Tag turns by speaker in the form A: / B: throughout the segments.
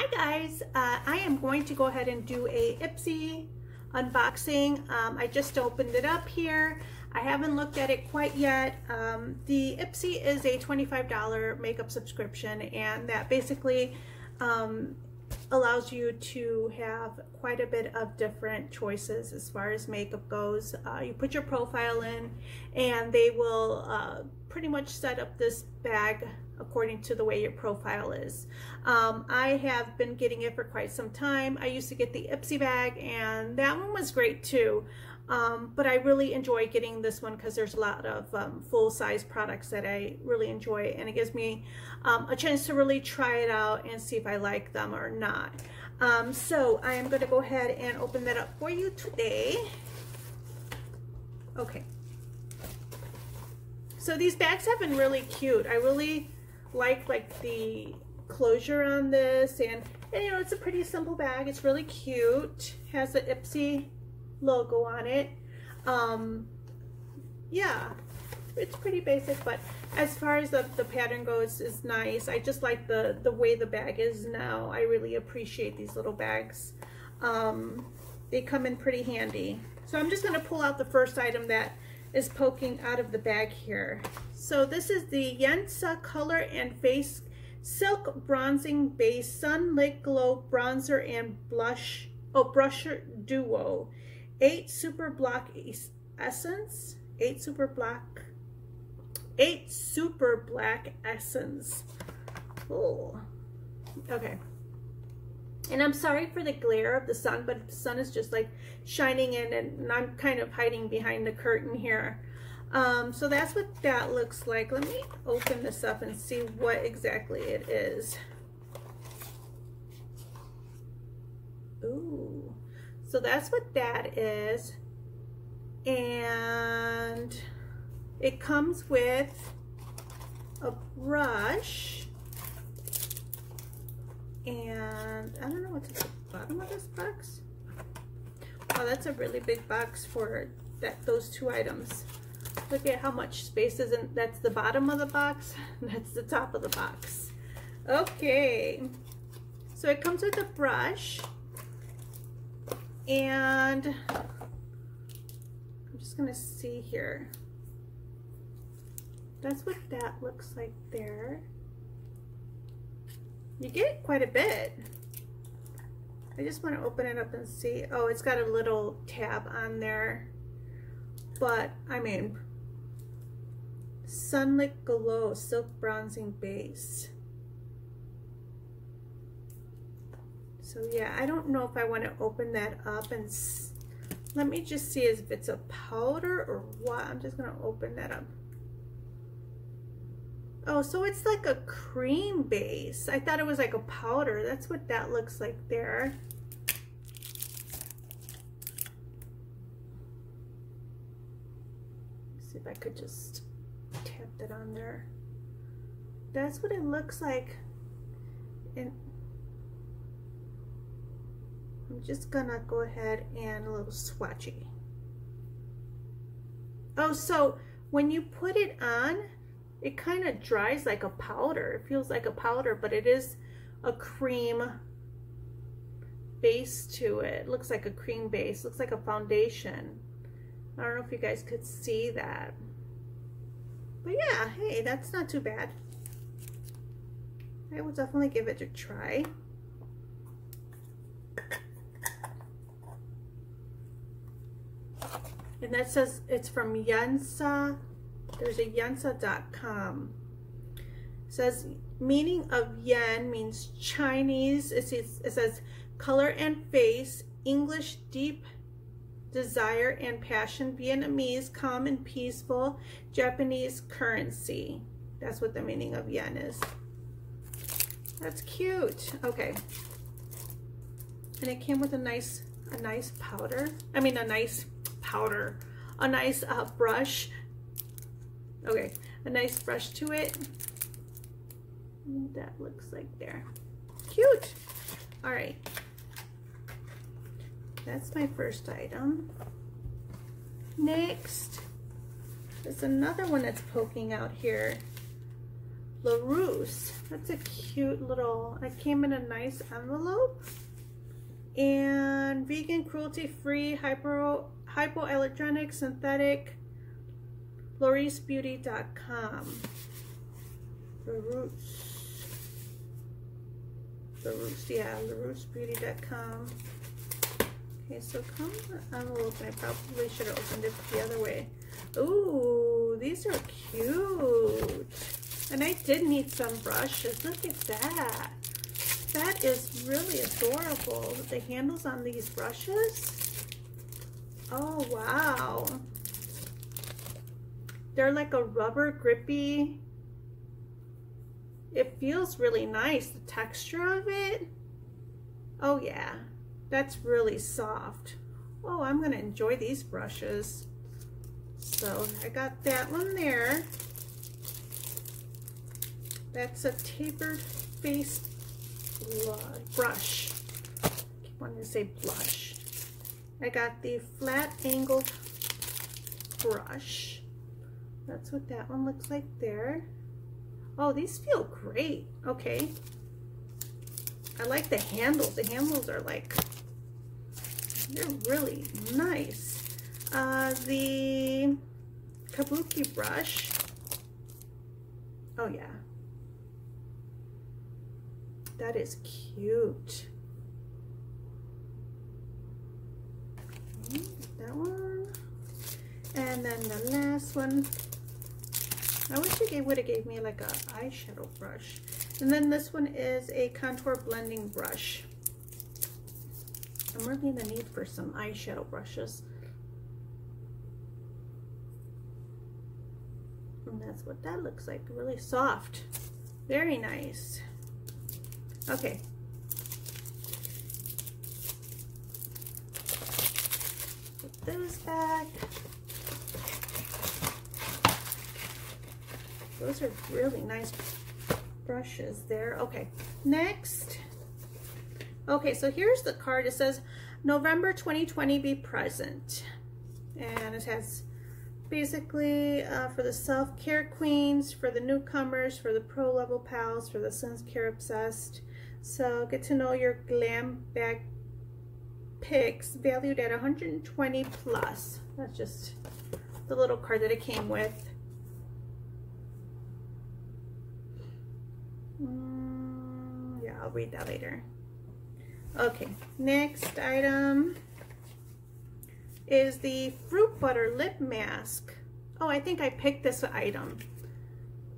A: Hi guys, uh, I am going to go ahead and do a Ipsy unboxing. Um, I just opened it up here. I haven't looked at it quite yet. Um, the Ipsy is a $25 makeup subscription and that basically um, allows you to have quite a bit of different choices as far as makeup goes. Uh, you put your profile in and they will uh, pretty much set up this bag according to the way your profile is. Um, I have been getting it for quite some time. I used to get the Ipsy bag and that one was great too. Um, but I really enjoy getting this one because there's a lot of um, full-size products that I really enjoy and it gives me um, a chance to really try it out and see if I like them or not. Um, so I am going to go ahead and open that up for you today. Okay. So these bags have been really cute. I really like like the closure on this and, and you know it's a pretty simple bag. It's really cute. Has the Ipsy logo on it. Um yeah it's pretty basic but as far as the, the pattern goes is nice. I just like the the way the bag is now. I really appreciate these little bags. Um they come in pretty handy. So I'm just going to pull out the first item that is poking out of the bag here. So this is the Yensa Color and Face Silk Bronzing Base Sunlit Glow Bronzer and Blush, oh, Brusher Duo. 8 Super Block Essence, 8 Super Black, 8 Super Black Essence. Oh, okay. And I'm sorry for the glare of the sun, but the sun is just like shining in and I'm kind of hiding behind the curtain here. Um, so that's what that looks like. Let me open this up and see what exactly it is. Ooh, so that's what that is. And it comes with a brush and I don't know what's at the bottom of this box. Oh, that's a really big box for that those two items. Look at how much space is in, that's the bottom of the box, that's the top of the box. Okay, so it comes with a brush, and I'm just gonna see here. That's what that looks like there. You get quite a bit. I just want to open it up and see. Oh, it's got a little tab on there. But, I mean, Sunlit Glow Silk Bronzing Base. So yeah, I don't know if I want to open that up and let me just see if it's a powder or what. I'm just going to open that up. Oh, so it's like a cream base. I thought it was like a powder. That's what that looks like there. see if I could just tap that on there. That's what it looks like. And I'm just gonna go ahead and a little swatchy. Oh, so when you put it on, it kind of dries like a powder. It feels like a powder, but it is a cream base to it. it looks like a cream base. Looks like a foundation. I don't know if you guys could see that. But yeah, hey, that's not too bad. I will definitely give it a try. And that says it's from Yensa there's a yensa.com. says meaning of yen means Chinese. It says, it says color and face, English deep desire and passion, Vietnamese calm and peaceful, Japanese currency. That's what the meaning of yen is. That's cute. Okay. And it came with a nice, a nice powder. I mean, a nice powder, a nice uh, brush Okay, a nice brush to it. That looks like there. Cute. All right. That's my first item. Next, there's another one that's poking out here. LaRousse. That's a cute little, it came in a nice envelope. And vegan, cruelty-free, hypo, hypoallergenic, synthetic, LaRousseBeauty.com. The LaRousse, yeah, LaRousseBeauty.com. Okay, so come envelope. I probably should have opened it the other way. Ooh, these are cute. And I did need some brushes. Look at that. That is really adorable. The handles on these brushes. Oh, wow. They're like a rubber grippy. It feels really nice. The texture of it. Oh, yeah. That's really soft. Oh, I'm to enjoy these brushes. So I got that one there. That's a tapered face brush. I keep to say blush. I got the flat angled brush. That's what that one looks like there. Oh, these feel great. Okay. I like the handles. The handles are like, they're really nice. Uh, the Kabuki brush. Oh, yeah. That is cute. That one. And then the last one. I wish they would have gave me like a eyeshadow brush. And then this one is a contour blending brush. I'm really in the need for some eyeshadow brushes. And that's what that looks like, really soft. Very nice. Okay. Put those back. Those are really nice brushes there. Okay, next. Okay, so here's the card. It says, November 2020, be present. And it has basically uh, for the self-care queens, for the newcomers, for the pro level pals, for the sun care obsessed, so get to know your glam bag picks valued at 120 plus. That's just the little card that it came with. Mm, yeah, I'll read that later. Okay, next item is the Fruit Butter Lip Mask. Oh, I think I picked this item.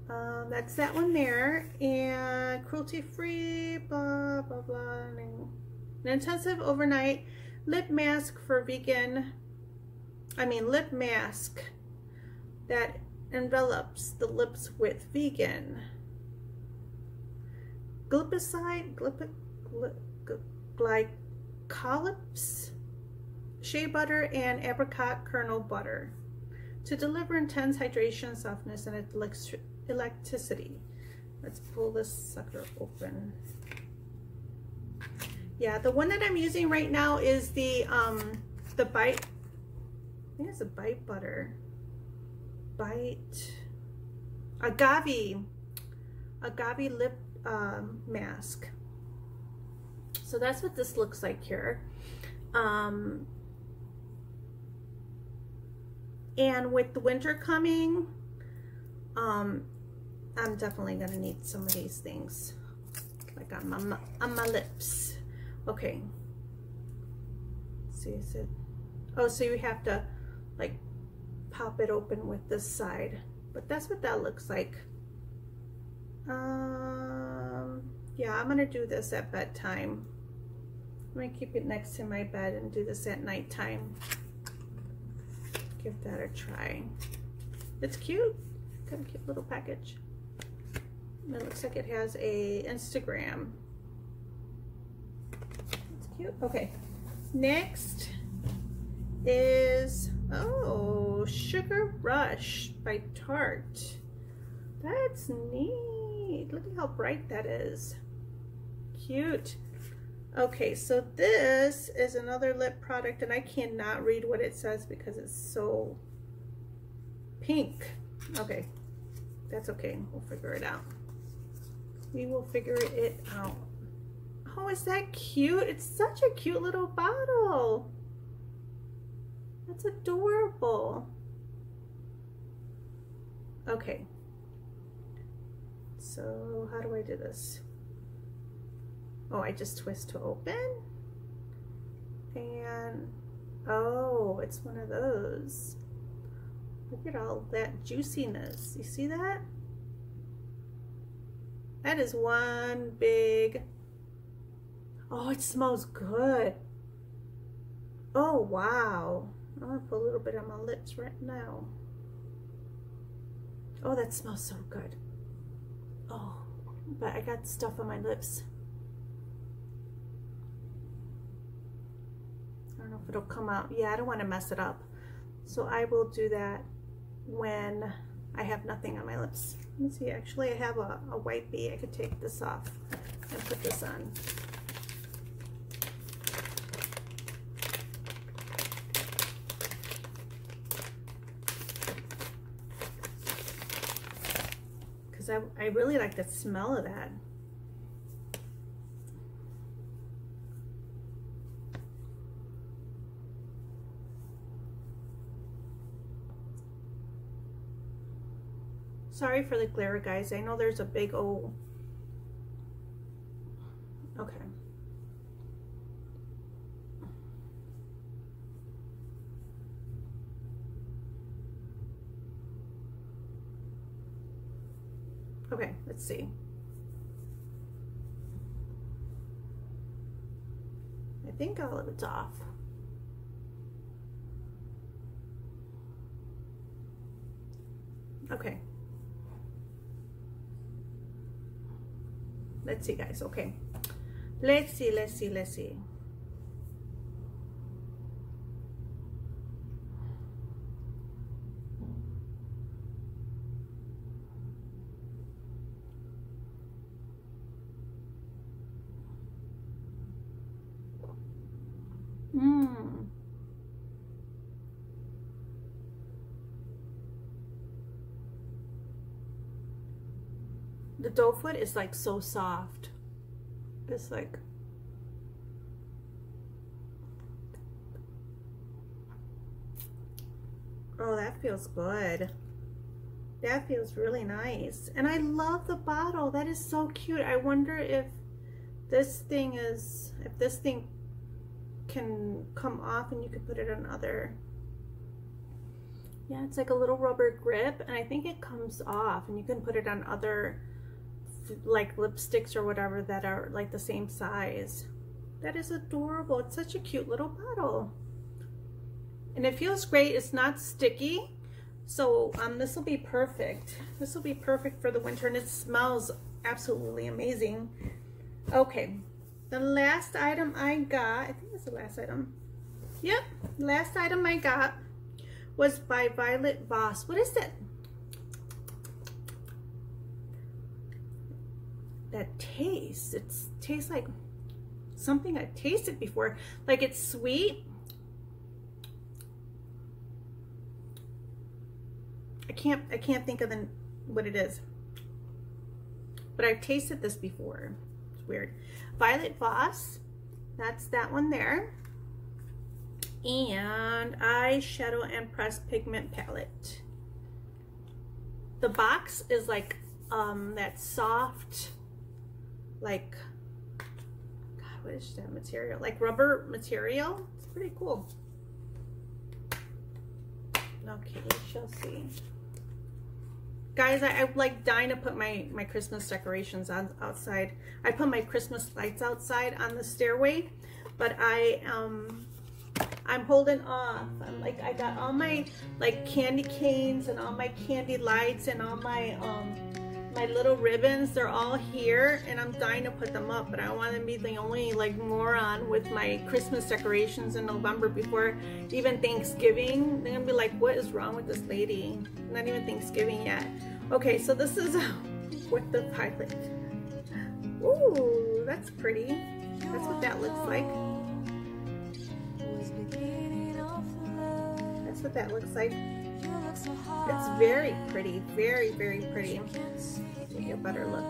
A: Um, that's that one there. And cruelty-free, blah, blah, blah. An intensive overnight lip mask for vegan, I mean lip mask that envelops the lips with vegan. Glipizide, glip, glip, glycolyps, shea butter, and apricot kernel butter to deliver intense hydration, softness, and elasticity. Let's pull this sucker open. Yeah, the one that I'm using right now is the um the bite. I think it's a bite butter. Bite agave agave lip um, mask. So that's what this looks like here. Um, and with the winter coming, um, I'm definitely gonna need some of these things, like on my on my lips. Okay. See, is it? Oh, so you have to like pop it open with this side, but that's what that looks like. Um, yeah, I'm gonna do this at bedtime. I'm gonna keep it next to my bed and do this at nighttime. Give that a try. It's cute. Got a cute little package. It looks like it has a Instagram. It's cute. Okay. Next is, oh, Sugar Rush by Tarte. That's neat. Look at how bright that is. Cute. Okay, so this is another lip product, and I cannot read what it says because it's so pink. Okay, that's okay. We'll figure it out. We will figure it out. Oh, is that cute? It's such a cute little bottle. That's adorable. Okay. So how do I do this? Oh, I just twist to open. And, oh, it's one of those. Look at all that juiciness. You see that? That is one big, oh, it smells good. Oh, wow. I'm gonna put a little bit on my lips right now. Oh, that smells so good. Oh, but I got stuff on my lips. I don't know if it'll come out. Yeah, I don't want to mess it up. So I will do that when I have nothing on my lips. Let me see, actually I have a, a white bee. I could take this off and put this on. Because I, I really like the smell of that. Sorry for the glare, guys. I know there's a big old... Okay. Okay, let's see. I think all of it's off. Okay. Let's see, guys. Okay. Let's see, let's see, let's see. The doe foot is like so soft. It's like Oh, that feels good. That feels really nice. And I love the bottle. That is so cute. I wonder if this thing is, if this thing can come off and you could put it on other. Yeah, it's like a little rubber grip and I think it comes off and you can put it on other like lipsticks or whatever that are like the same size. That is adorable. It's such a cute little bottle. And it feels great. It's not sticky. So um, this will be perfect. This will be perfect for the winter and it smells absolutely amazing. Okay, the last item I got, I think that's the last item. Yep, last item I got was by Violet Voss. What is that? That taste. It tastes like something I tasted before. Like it's sweet. I can't I can't think of the, what it is. But I've tasted this before. It's weird. Violet Voss. That's that one there. And eyeshadow and pressed pigment palette. The box is like um, that soft like, God, what is that material? Like rubber material. It's pretty cool. Okay, we shall see. Guys, I, I like dying to put my, my Christmas decorations on outside. I put my Christmas lights outside on the stairway, but I, um, I'm holding off. I'm like, I got all my like candy canes and all my candy lights and all my, um, my little ribbons they're all here and I'm dying to put them up but I want to be the only like moron with my Christmas decorations in November before even Thanksgiving. They're gonna be like what is wrong with this lady? Not even Thanksgiving yet. Okay so this is with the pilot Ooh that's pretty. That's what that looks like what that looks like it's very pretty, very, very pretty. You a better look.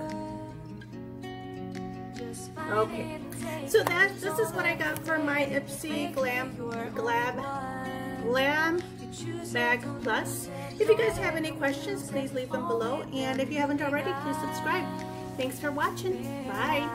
A: Okay, so that this is what I got for my Ipsy Glam Glab Glam Bag Plus. If you guys have any questions, please leave them below. And if you haven't already, please subscribe. Thanks for watching. Bye.